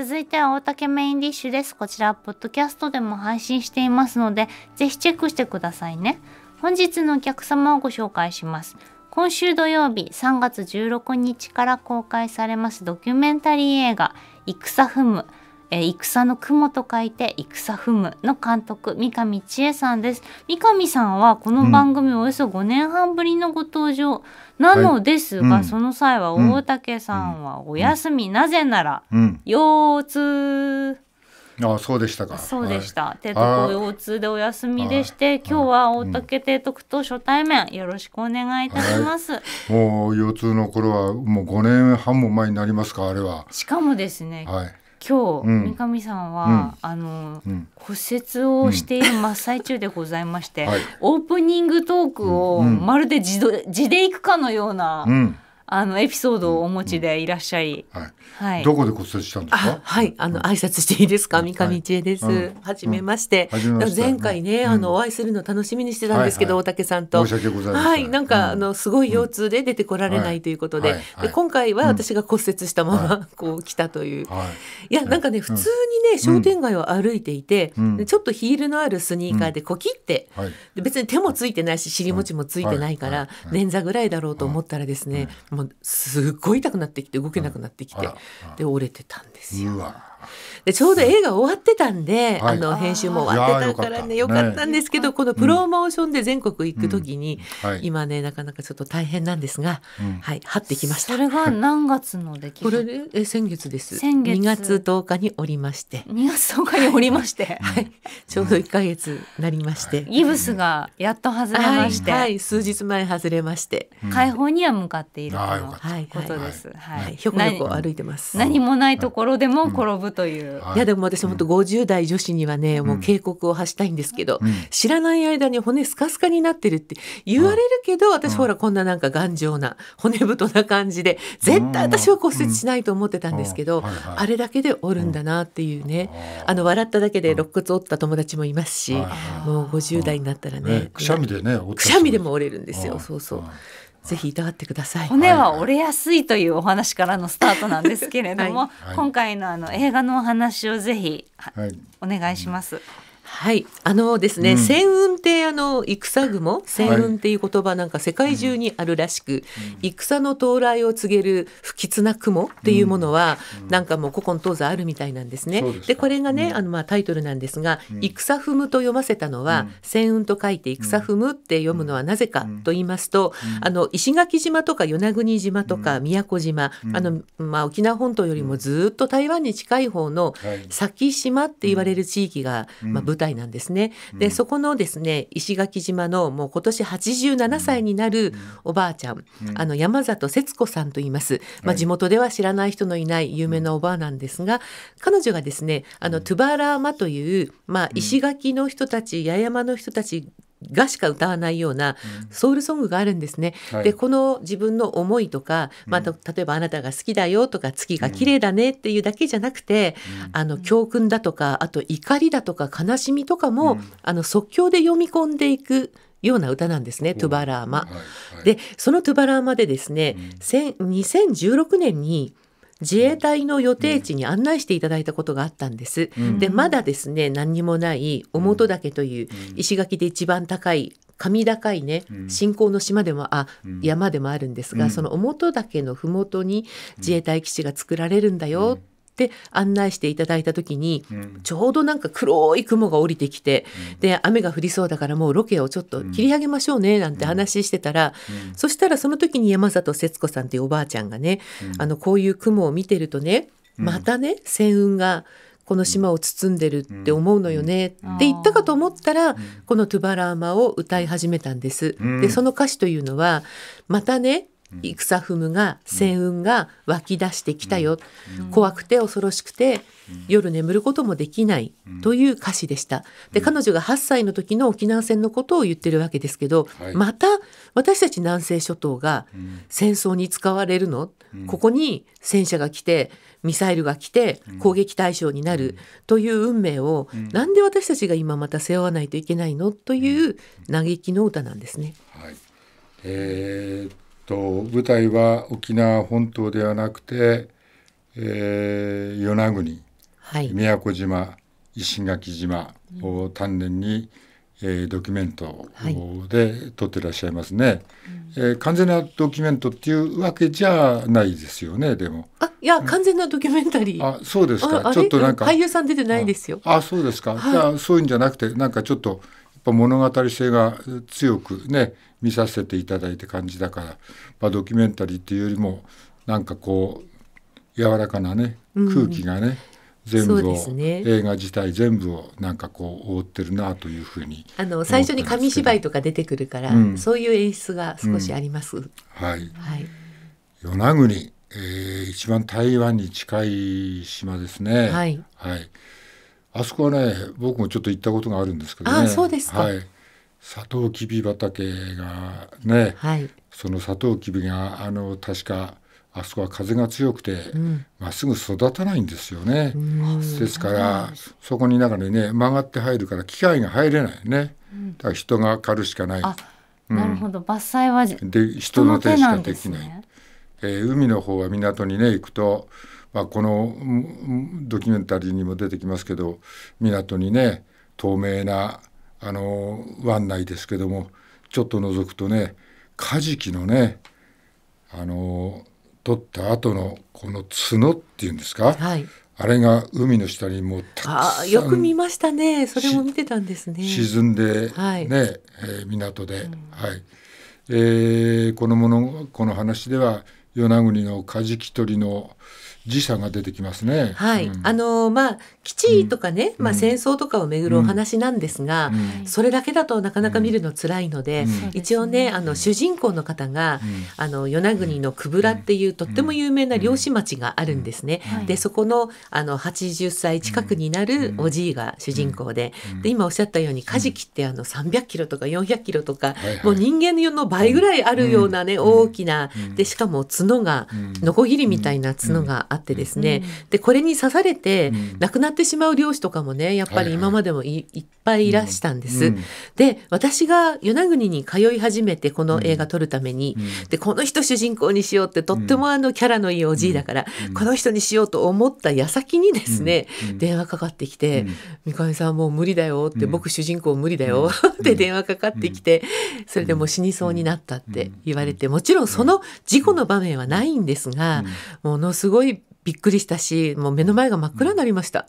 続いては大竹メインディッシュです。こちら、ポッドキャストでも配信していますので、ぜひチェックしてくださいね。本日のお客様をご紹介します。今週土曜日3月16日から公開されますドキュメンタリー映画「戦踏む」えー、戦の雲と書いて戦踏むの監督三上千恵さんです。三上さんはこの番組およそ5年半ぶりのご登場なのですが、はいうん、その際は大竹さんはお休み、うん、なぜなら、うん、腰痛。あそうでしたか。そうでした。帝徳腰痛でお休みでして、今日は大竹提督と初対面、よろしくお願いいたします。もう腰痛の頃はもう5年半も前になりますかあれは。しかもですね。はい。今日、三上さんは、あの、骨折をしている真っ最中でございまして、オープニングトークをまるで地でいくかのような、あのエピソードをお持ちでいらっしゃい、はい。はい、どこで骨折したんですか？はい、あの挨拶していいですか、三上千恵です。はじめまして。前回ね、あのお会いするの楽しみにしてたんですけど、大竹さんと。申し訳ございません。はい、なんかあのすごい腰痛で出てこられないということで、で今回は私が骨折したままこう来たという。い。やなんかね普通にね商店街を歩いていて、ちょっとヒールのあるスニーカーでこきって、別に手もついてないし尻餅もついてないから、捻挫ぐらいだろうと思ったらですね、もうすっごい痛くなってきて動けなくなってきて。で折れてたんですよ。でちょうど映画終わってたんで、はい、あの編集も終わってたからねよかった。んですけど、ね、このプロモーションで全国行く時に、うん。はい、今ねなかなかちょっと大変なんですが、うん、はい張ってきました。それが何月の出来これえ先月です。先月。2月10日におりまして。2月10日におりまして。はい。ちょうど1か月なりまして、ギブスがやっと外れまして、はい、数日前外れまして、解放には向かっているとのことです、はい。ひょこひょこ歩いてます。何もないところでも転ぶという、い。やでも私本当50代女子にはね、もう警告を発したいんですけど、知らない間に骨スカスカになってるって言われるけど、私ほらこんななんか頑丈な骨太な感じで絶対私は骨折しないと思ってたんですけど、あれだけで折るんだなっていうね、あの笑っただけで肋骨折った友達もいますし、もう50代になったらね、くしゃみでねくしゃみでも折れるんですよ。そうそう。ぜひ痛がってください。骨は折れやすいというお話からのスタートなんですけれども、はい、今回のあの映画のお話をぜひ、はい、お願いします。はい、あのですね、うん、戦雲ってあの戦雲、戦雲っていう言葉なんか世界中にあるらしく、はい、戦の到来を告げる不吉な雲っていうものは、うん、なんかもう古今東西あるみたいなんですね。でこれがね、あのまあタイトルなんですが、戦踏むと読ませたのは、戦雲と書いて戦踏むって読むのはなぜかと言いますと、あの石垣島とか与那国島とか宮古島、あのまあ沖縄本島よりもずっと台湾に近い方の先島って言われる地域が、まあ舞台なんですね。でそこのですね石垣島のもう今年87歳になるおばあちゃん、あの山里節子さんと言います、まあ、地元では知らない人のいない有名なおばあなんですが彼女がですねあのトゥバラーマという、まあ、石垣の人たち八重山の人たちがしか歌わないようなソウルソングがあるんですね。うんでこの自分の思いとか、まあ、例えば「あなたが好きだよ」とか「月が綺麗だね」っていうだけじゃなくて、うん、あの教訓だとかあと怒りだとか悲しみとかも、うん、あの即興で読み込んでいくような歌なんですね、トゥバラーマ。はいはい、でそのトゥバラーマでですね、うん、2016年に自衛隊の予定地に案内していただいたことがあったんです。うん、でまだですね何にもない表岳という石垣で一番高い上高いね信仰の島でもあ山でもあるんですが、その表岳の麓に自衛隊基地が作られるんだよって案内していただいた時に、うん、ちょうどなんか黒い雲が降りてきて、うん、で雨が降りそうだからもうロケをちょっと切り上げましょうねなんて話してたら、うん、そしたらその時に山里節子さんっていうおばあちゃんがね、あのこういう雲を見てるとねまたね星雲がこの島を包んでるって思うのよねって言ったかと思ったら、この「トゥバラーマ」を歌い始めたんです。でその歌詞というのはまたね戦踏むが星雲が湧き出してきたよ、怖くて恐ろしくて夜眠ることもできないという歌詞でしたで彼女が8歳の時の沖縄戦のことを言ってるわけですけど、また私たち南西諸島が戦争に使われるの、ここに戦車が来てミサイルが来て攻撃対象になるという運命を、なんで私たちが今また背負わないといけないのという嘆きの歌なんですね。はいえーと舞台は沖縄本島ではなくて、えー、与那国はい。宮古島石垣島を丹念に、えードキュメントはい。で撮ってらっしゃいますね、えー完全なドキュメントっていうわけじゃないですよねでも。あいや完全なドキュメンタリー。あそうですか。ちょっとなんか。俳優さん出てないですよ。あそうですか、はい。そういうんじゃなくてなんかちょっとやっぱ物語性が強くね見させていただいて感じだから、まあ、ドキュメンタリーっていうよりもなんかこう柔らかなねうん。空気がね、全そう部を、ね。映画自体全部をなんかこう覆ってるなというふうにあの最初に紙芝居とか出てくるから、うん。そういう演出が少しあります、はい。はい。与那国、えー一番台湾に近い島ですね。はい。はい、あそこはね僕もちょっと行ったことがあるんですけどね。あそうですか。はい、サトウキビ畑がねはい、そのサトウキビがあの確かあそこは風が強くてうんま、っすぐ育たないんですよね。うんですからそこに中にね曲がって入るから機械が入れないね。だから人が刈るしかない。あ、なるほど伐採はじで人人のの手しかできない。ね。えー海の方は港にね行くと、まあ、このうんドキュメンタリーにも出てきますけど港にね透明なあの湾内ですけどもちょっと覗くとねカジキのねあの取った後のこの角っていうんですか、はい。あれが海の下にもうたくあさんよく見ましたね。それも見てたんですね。沈んで、ねはい。えー港で、はい。えーこのものこの話では与那国のカジキ取りの時差が出てきますね。はい、うん。あのまあ基地とかね、まあ、戦争とかをめぐるお話なんですが、うん。それだけだとなかなか見るの辛いので、うん。一応ねあの主人公の方が、あの与那国の久部良っていうとっても有名な漁師町があるんですね。はいでそこのあの80歳近くになるおじいが主人公で,、で今おっしゃったようにカジキってあの300キロとか400キロとか、はいはい。もう人間の倍ぐらいあるようなね、大きな、でしかも角が、ノコギリみたいな角があってですね、でこれに刺されて亡くなってしまう漁師とかもねやっぱり今までもい,、いっぱいいらしたんです。うん。で私が与那国に通い始めてこの映画撮るために、でこの人主人公にしようってとってもあのキャラのいいおじいだから、この人にしようと思った矢先にですね、電話かかってきて「三上さんもう無理だよ」って、僕主人公無理だよ」って電話かかってきて、それでもう死にそうになったって言われてもちろんその事故の場面はないんですが、ものすごいびっくりしたしもう目の前が真っ暗になりました。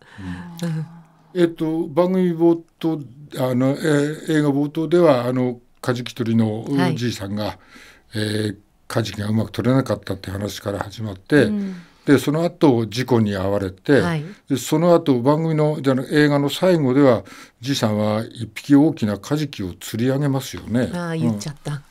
うん。えっと番組冒頭あの、えー映画冒頭ではあのカジキ取りのじいさんが、えーカジキがうまく取れなかったって話から始まって、でその後事故に遭われて、はい。でその後番組のじゃあ映画の最後ではじいさんは一匹大きなカジキを釣り上げますよね。ああ言っちゃった。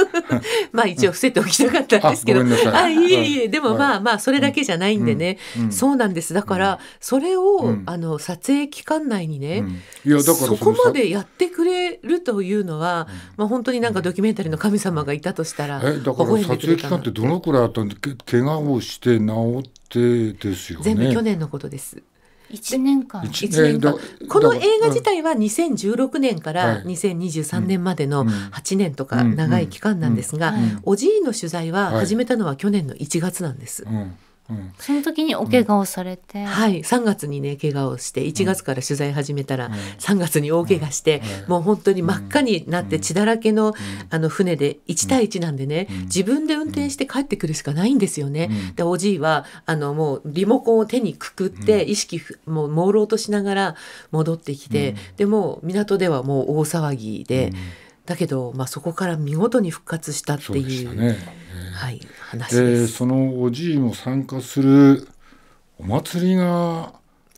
まあ一応伏せておきたかったんですけど。あ あいえいえはいでもまあまあそれだけじゃないんでね。そうなんです。だからそれを、うん。あの撮影期間内にね。うん。いやだからそこまでやってくれるというのは、まあ本当になんかドキュメンタリーの神様がいたとしたら、えだから撮影期間ってどのくらいあったんでけ？怪我をして治ってですよね。全部去年のことです。一年間。一年間この映画自体は2016年から2023年までの8年とか長い期間なんですが、うんうんおじいの取材は始めたのは去年の1月なんです。うんうん。その時にお怪我をされて。はい、3月にね怪我をして1月から取材始めたら、うん。3月に大怪我して、うん。もう本当に真っ赤になってうん。血だらけの,、あの船で1対1なんでね、うん。自分で運転して帰ってくるしかないんですよね。うん。でおじいはあのもうリモコンを手にくくって、意識ふもう朦朧としながら戻ってきて、うん。でもう港ではもう大騒ぎで、うん。だけど、まあ、そこから見事に復活したっていう。はい、話で。そのおじいも参加するお祭りが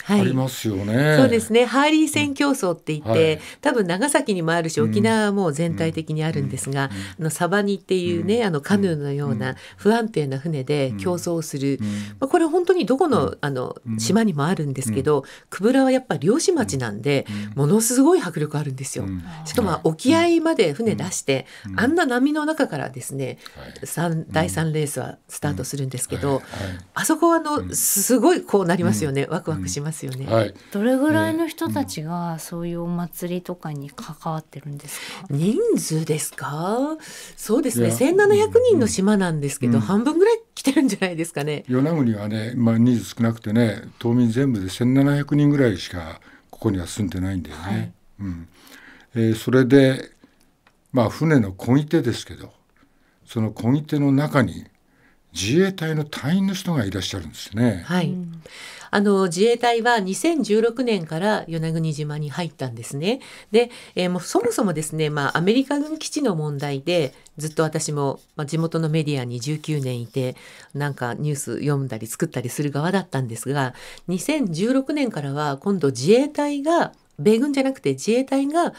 ありますよね。そうですね。ハーリー線競争って言って、はい。多分長崎にもあるしうん。沖縄も全体的にあるんですが、あのサバニっていうね、うん。あのカヌーのよううん。な不安定な船で競争をする、うん。まあ、これ本当にどこの,、うん。あのうん。島にもあるんですけど、久部良はやっぱ漁師町なんで、ものすごい迫力あるんですよ。うん。しかも沖合まで船出して、うん。あんな波の中からですね、はい。三第3レースはスタートするんですけど、あそこはあのすごいこうなりますよね、ワクワクしますますよね。はい、どれぐらいの人たちがそういうお祭りとかに関わってるんですか、人数ですか？そうですね。いや1700人の島なんですけど、うん。半分ぐらい来てるんじゃないですかね。与那国はね、まあ、人数少なくてね島民全部で1,700人ぐらいしかここには住んでないんだよね。はい。うん。えーそれでまあ船の漕ぎ手ですけどその漕ぎ手の中に自衛隊の隊員の人がいらっしゃるんですね。はい、あの自衛隊は2016年から与那国島に入ったんですね。で、えーもうそもそもですね、まあ、アメリカ軍基地の問題でずっと私も、まあ、地元のメディアに19年いてなんかニュース読んだり作ったりする側だったんですが2016年からは今度自衛隊が米軍じゃなくて自衛隊が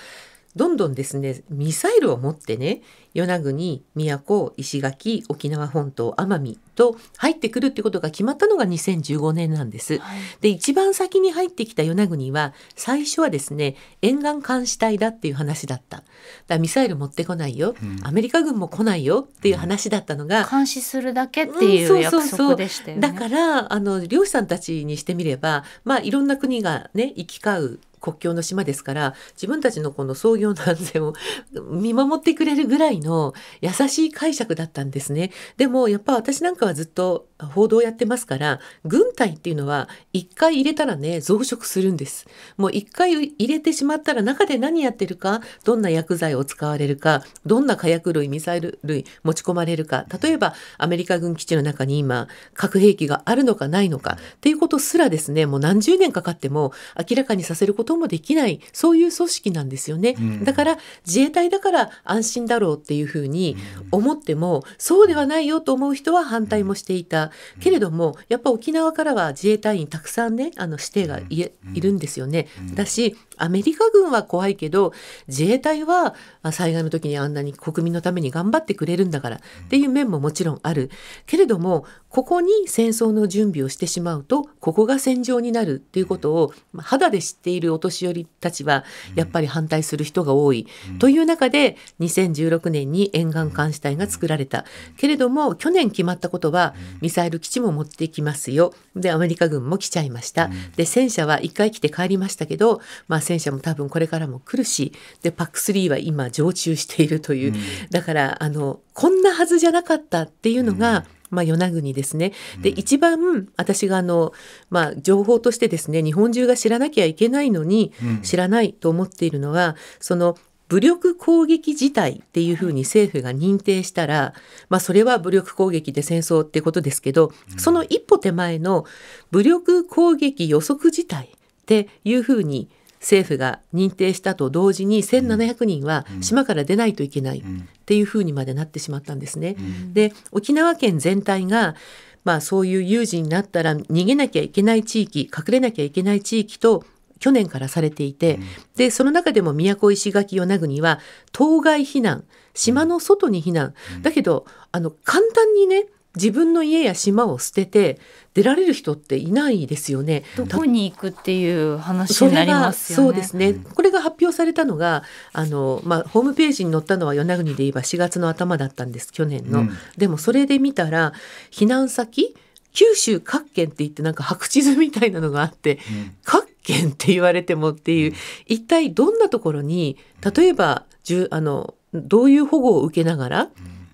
どんどんですねミサイルを持ってね与那国宮古石垣沖縄本島奄美と入ってくるってことが決まったのが2015年なんです。はいで一番先に入ってきた与那国は最初はですね沿岸監視隊だっていう話だった。だミサイル持ってこないよ、うんアメリカ軍も来ないよっていう話だったのが、監視するだけっていううんそう約そうそう束でしたよね。だからあの漁師さんたちにしてみればまあいろんな国がね行き交う国境の島ですから自分たちのこの創業の安全を 見守ってくれるぐらいの優しい解釈だったんですね。でもやっぱ私なんかはずっと報道やってますから軍隊っていうのは一回入れたらね増殖するんです。もう一回入れてしまったら中で何やってるかどんな薬剤を使われるかどんな火薬類ミサイル類持ち込まれるか。例えばアメリカ軍基地の中に今核兵器があるのかないのか。っていうことすらですねもう何十年かかっても明らかにさせることもできないそういう組織なんですよね。うん。だから自衛隊だから安心だろうっていうふうに思ってもそうではないよと思う人は反対もしていたけれどもやっぱ沖縄からは自衛隊員たくさんねあの指定がい,、いるんですよね。だしアメリカ軍は怖いけど自衛隊は災害の時にあんなに国民のために頑張ってくれるんだからっていう面ももちろんある。けれどもここに戦争の準備をしてしまうとここが戦場になるっていうことを肌で知っているお年寄りたちはやっぱり反対する人が多い、という中で2016年に沿岸監視隊が作られた。けれども去年決まったことはミサイル基地も持ってきますよ。でアメリカ軍も来ちゃいました、で戦車は1回来て帰りましたけど、まあ、戦車も多分これからも来るしでパック3は今常駐しているという、だからあのこんなはずじゃなかったっていうのが、まあ、与那国ですね。で一番私があの、まあ、情報としてですね日本中が知らなきゃいけないのにうん。知らないと思っているのはその武力攻撃事態っていうふうに政府が認定したら、まあ、それは武力攻撃で戦争ってことですけど、その一歩手前の武力攻撃予測事態っていうふうに政府が認定したと同時に1700人は島から出ないといけないっていうふうにまでなってしまったんですね。で沖縄県全体がまあそういう有事になったら逃げなきゃいけない地域隠れなきゃいけない地域と去年からされていて、でその中でも宮古石垣与那国は当該避難島の外に避難、だけどあの簡単にね自分の家や島を捨てて出られる人っていないですよね。どこに行くっていう話になりまがすよね。そうですね、これが発表されたのがあの、まあ、ホームページに載ったのは与那国で言えば4月の頭だったんです去年の、うん。でもそれで見たら避難先九州各県って言ってなんか白地図みたいなのがあって、各県って言われてもっていう一体どんなところに例えばじゅあのどういう保護を受けながら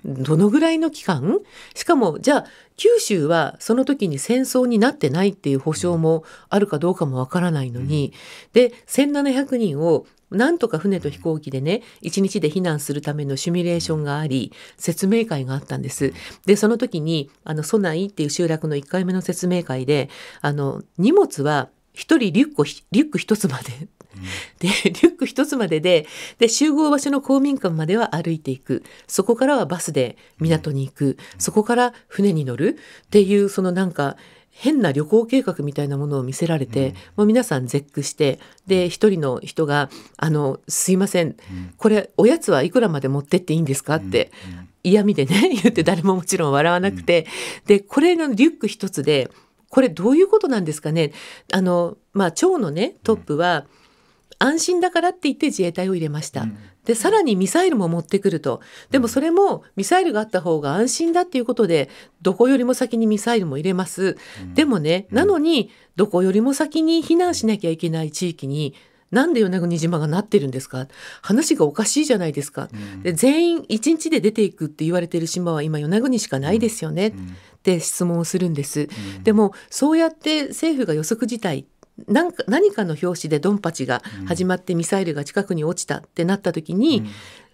どのぐらいの期間？しかもじゃあ九州はその時に戦争になってないっていう保証もあるかどうかもわからないのに、で1,700人をなんとか船と飛行機でね1日で避難するためのシミュレーションがあり説明会があったんです。でその時にあのソナイっていう集落の1回目の説明会であの荷物は1人リュックリュック1つまででリュック一つまででで集合場所の公民館までは歩いていく。そこからはバスで港に行く。そこから船に乗る。っていうそのなんか変な旅行計画みたいなものを見せられて、もう皆さん絶句してで一人の人が「あのすいません。これおやつはいくらまで持ってっていいんですか?」って嫌味でね 言って誰ももちろん笑わなくて、でこれのリュック一つでこれどういうことなんですかね？あのまあ町のねトップは、安心だからって言って自衛隊を入れました。うん。でさらにミサイルも持ってくると。でもそれもミサイルがあった方が安心だっていうことでどこよりも先にミサイルも入れます、でもねなのにどこよりも先に避難しなきゃいけない地域になんで与那国島がなってるんですか？話がおかしいじゃないですか、で全員一日で出ていくって言われてる島は今与那国しかないですよね、って質問をするんです、でもそうやって政府が予測事態なんか何かの拍子でドンパチが始まってミサイルが近くに落ちたってなった時に、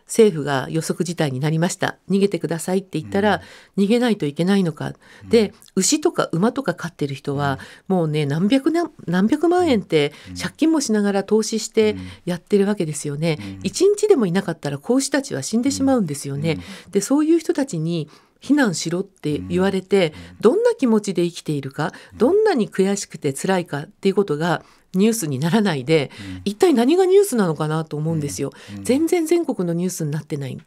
政府が予測事態になりました。逃げてくださいって言ったら、逃げないといけないのか、で牛とか馬とか飼ってる人は、もうね何百な何百万円って借金もしながら投資してやってるわけですよね。一、日でもいなかったら子牛たちは死んでしまうんですよね。でそういう人たちに避難しろって言われて、どんな気持ちで生きているかどんなに悔しくて辛いかっていうことがニュースにならないで、一体何がニュースなのかなと思うんですよ、全然全国のニュースになってない。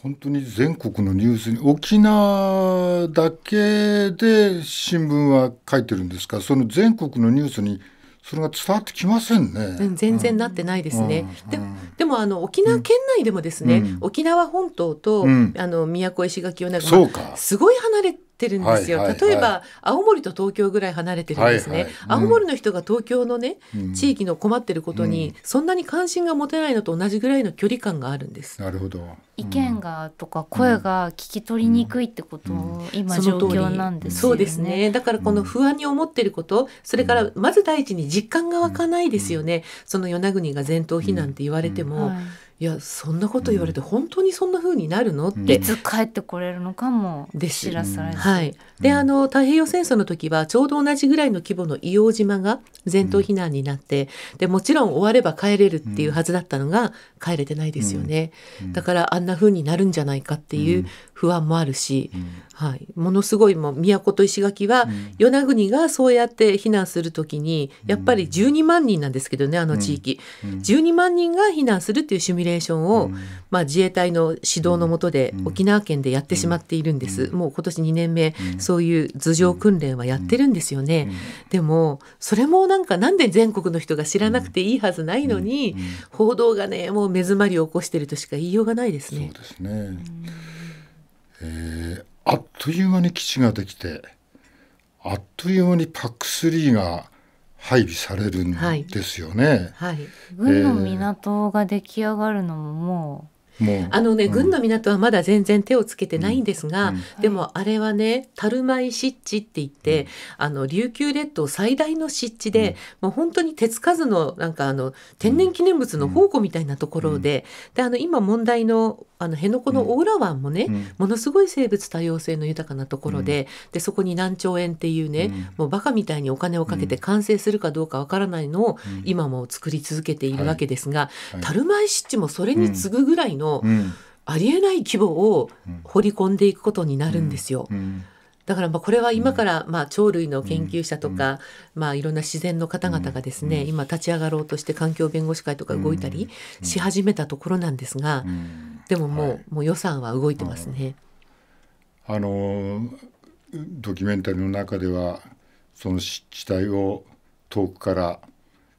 本当に全国のニュースに沖縄だけで新聞は書いてるんですか？その全国のニュースにそれが伝わってきませんね。うん全然なってないですね。でうん。うん。でもあの沖縄県内でもですね、うん。沖縄本島と、うん。あの宮古石垣をなんか、そうか。すごい離れてるんですよ、はいはい例えば青森と東京ぐらい離れてるんですね、はいはい。うん。青森の人が東京のね、うん。地域の困ってることに、そんなに関心が持てないのと同じぐらいの距離感があるんです。なるほど。意見がとか声が聞き取りにくいってこと、今状況なんですよね。そうですね。だからこの不安に思ってること、それからまず第一に実感が湧かないですよね。その与那国が全島避難って言われても、はいいやそんなこと言われて本当にそんな風になるのって。いつ帰ってこれるのかも知らされて、はい、であの太平洋戦争の時はちょうど同じぐらいの規模の硫黄島が全島避難になって、でもちろん終われば帰れるっていうはずだったのが帰れてないですよね、だからあんな風になるんじゃないかっていう不安もあるし、はい、ものすごいもう都と石垣は、与那国がそうやって避難する時にやっぱり12万人なんですけどねあの地域、12万人が避難するっていうシミュレーションを、まあ、自衛隊の指導のもとで沖縄県でやってしまっているんです、もう今年2年目、そういう頭上訓練はやってるんですよね、でもそれもなんかなんで全国の人が知らなくていいはずないのに、報道がねもう目詰まりを起こしてるとしか言いようがないですそうね。ですね。えーあっという間に基地ができて、あっという間にパック3が配備されるんですよね。はい。軍の港が出来上がるのもももうあのね、軍の港はまだ全然手をつけてないんですが、うん。でもあれはね樽米湿地って言って、あの琉球列島最大の湿地で、もう本当に手つかずのなんかあの天然記念物の宝庫みたいなところで,、であの今問題のあの辺野古の大浦湾もね、うん。ものすごい生物多様性の豊かなところで,、でそこに何兆円っていうね、うん。もうバカみたいにお金をかけて完成するかどうかわからないのを今も作り続けているわけですが、はい。樽米湿地もそれに次ぐぐらいの、うん。ありえない規模をうん。掘り込んでいくことになるんですよ。うんだからまあこれは今からまあ鳥類の研究者とか、まあいろんな自然の方々がですね、今立ち上がろうとして環境弁護士会とか動いたりし始めたところなんですが、うん。でももう,、はい。もう予算は動いてますね。あのドキュメンタリーの中ではその湿地帯を遠くから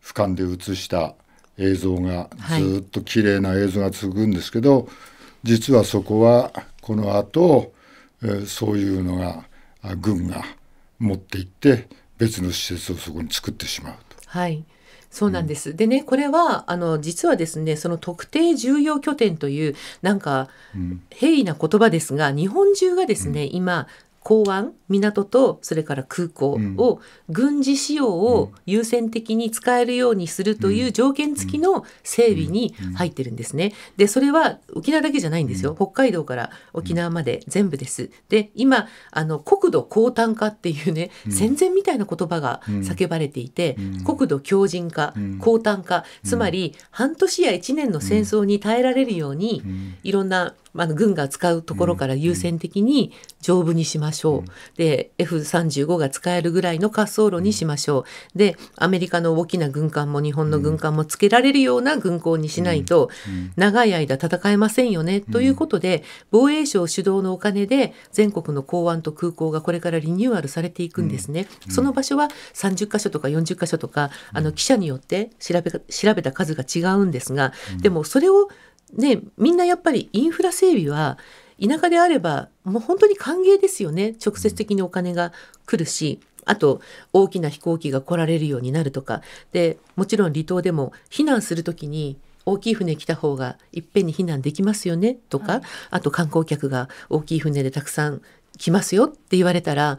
俯瞰で映した映像がはい。ずっと綺麗な映像が続くんですけど、実はそこはこの後、えーそういうのがあ軍が持って行って別の施設をそこに作ってしまうと。はい。そうなんです。でね、これは、あの、実はですね、その特定重要拠点という、なんか、うん平易な言葉ですが、日本中がですね、今、港湾、港と、それから空港を、軍事使用を優先的に使えるようにするという条件付きの整備に入ってるんですね。で、それは沖縄だけじゃないんですよ。北海道から沖縄まで全部です。で、今、あの、国土高端化っていうね、戦前みたいな言葉が叫ばれていて、国土強靭化、高端化、つまり半年や1年の戦争に耐えられるように、いろんなあの軍が使うところから優先的に丈夫にしましょう。で F35 が使えるぐらいの滑走路にしましょう。でアメリカの大きな軍艦も日本の軍艦もつけられるような軍港にしないと長い間戦えませんよね。ということで防衛省主導のお金で全国の港湾と空港がこれからリニューアルされていくんですね。その場所は30箇所とか40箇所とかあの記者によって調べ調べた数が違うんですが、でもそれをねみんなやっぱりインフラ整備は田舎であればもう本当に歓迎ですよね。直接的にお金が来るし。あと大きな飛行機が来られるようになるとか。でもちろん離島でも避難する時に大きい船来た方がいっぺんに避難できますよねとか、はい、あと観光客が大きい船でたくさん来ますよって言われたら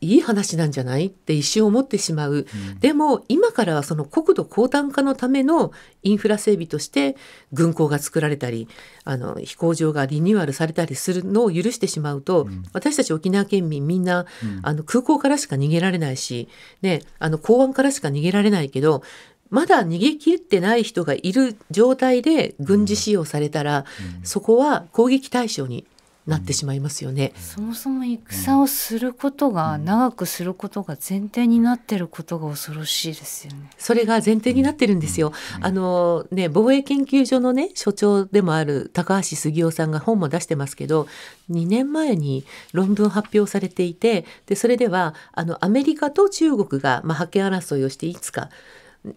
いい話なんじゃない？って一瞬思ってしまう、うん、でも今からはその国土高端化のためのインフラ整備として軍港が作られたりあの飛行場がリニューアルされたりするのを許してしまうと、うん、私たち沖縄県民みんな、うん、あの空港からしか逃げられないし、ね、あの港湾からしか逃げられないけどまだ逃げ切ってない人がいる状態で軍事使用されたら、そこは攻撃対象になってしまいますよね、そもそも戦をすることが、長くすることが前提になってることが恐ろしいですよね。それが前提になってるんですよ。あのね防衛研究所のね所長でもある高橋杉雄さんが本も出してますけど2年前に論文発表されていてでそれではあのアメリカと中国が、まあ、覇権争いをしていつか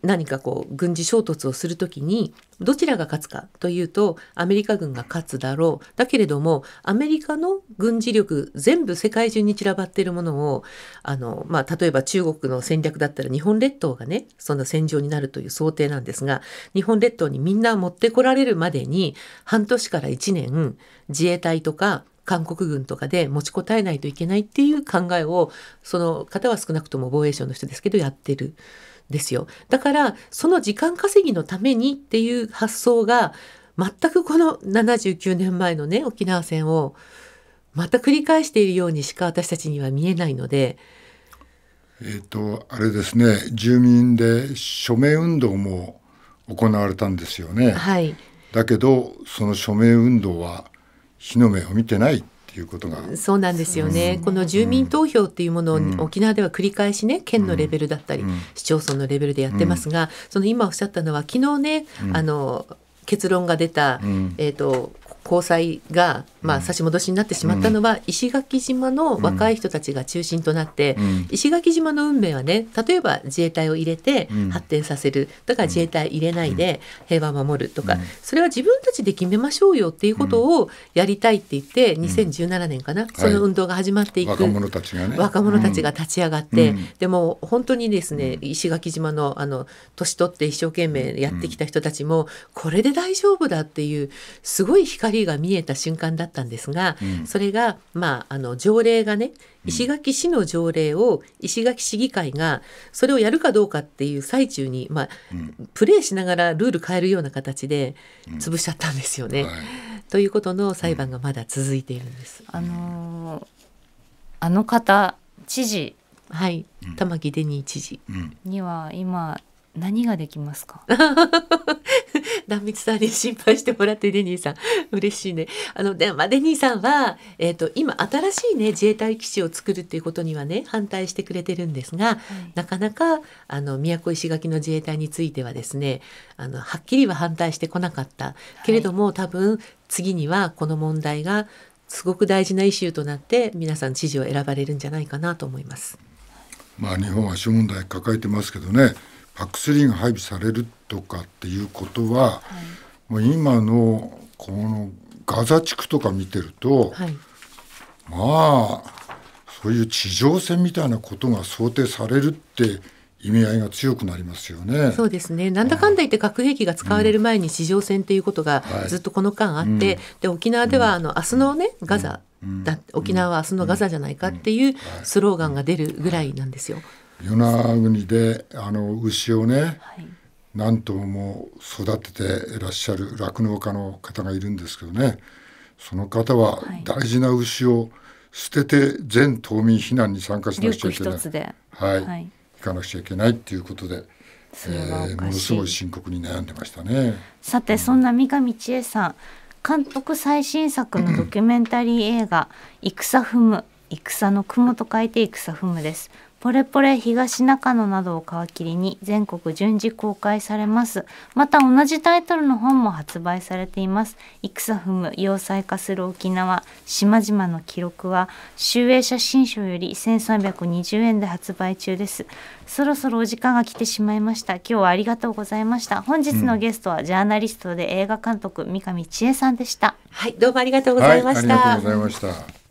何かこう軍事衝突をするときにどちらが勝つかというとアメリカ軍が勝つだろうだけれどもアメリカの軍事力全部世界中に散らばっているものをあの、まあ、例えば中国の戦略だったら日本列島がねそんな戦場になるという想定なんですが日本列島にみんな持ってこられるまでに半年から1年自衛隊とか韓国軍とかで持ちこたえないといけないっていう考えをその方は少なくとも防衛省の人ですけどやってる。ですよ。だからその時間稼ぎのためにっていう発想が全くこの79年前のね沖縄戦をまた繰り返しているようにしか私たちには見えないので。えっ、とあれですね住民で署名運動も行われたんですよね。はい、だけどその署名運動は日の目を見てないいうことが。そうなんですよね、うん、この住民投票っていうものを沖縄では繰り返しね県のレベルだったり、市町村のレベルでやってますが、その今おっしゃったのは昨日ね、あの結論が出た、えーと交際が、まあ、差し戻しになってしまったのは、石垣島の若い人たちが中心となって、石垣島の運命はね例えば自衛隊を入れて発展させる。だから自衛隊入れないで平和を守るとか、それは自分たちで決めましょうよっていうことをやりたいって言って2017年かな、その運動が始まっていく、若者たちがね。若者たちが立ち上がって、でも本当にですね石垣島のあの年取って一生懸命やってきた人たちも、これで大丈夫だっていうすごい光光が見えた瞬間だったんですが、うん、それが、まあ、あの条例がね石垣市の条例を石垣市議会がそれをやるかどうかっていう最中に、まあ、うん、プレーしながらルール変えるような形で潰しちゃったんですよね。うんはい、ということの裁判がまだ続いているんです。あのー、あの方知事はい。玉城デニー知事。には今何ができますか？壇蜜さんに心配してもらってデニーさん。嬉しいね。あので、まあ、デニーさんは、えーと、今新しいね自衛隊基地を作るっていうことにはね反対してくれてるんですが、はい、なかなかあの宮古石垣の自衛隊についてはですねあのはっきりは反対してこなかった。けれども、はい、多分次にはこの問題がすごく大事なイシューとなって皆さん知事を選ばれるんじゃないかなと思います。まあ日本は諸問題抱えてますけどね PAC3 が配備されるとかっていうことは、はい、もう今のこのガザ地区とか見てると、はい、まあそういう地上戦みたいなことが想定されるって意味合いが強くなりますよね。そうですね。なんだかんだ言って核兵器が使われる前に地上戦っていうことがずっとこの間あって、うん、で沖縄ではあの明日のねガザだ、沖縄は明日のガザじゃないかっていうスローガンが出るぐらいなんですよ。与那国であの牛をね、はい、何頭も育てていらっしゃる酪農家の方がいるんですけどね。その方は大事な牛を捨てて全島民避難に参加しなくちゃいけない、はい、はい、行かなくちゃいけないっていうことで。えー、ものすごい深刻に悩んでましたね。さてそんな三上千恵さん。監督最新作のドキュメンタリー映画「戦踏む」戦の雲と書いて戦踏むですポレポレ東中野などを皮切りに全国順次公開されます。また同じタイトルの本も発売されています。戦踏む要塞化する沖縄。島々の記録は集英写真書より1320円で発売中です。そろそろお時間が来てしまいました。今日はありがとうございました。本日のゲストはジャーナリストで映画監督三上千恵さんでした、はいどうもありがとうございました、はい、ありがとうございました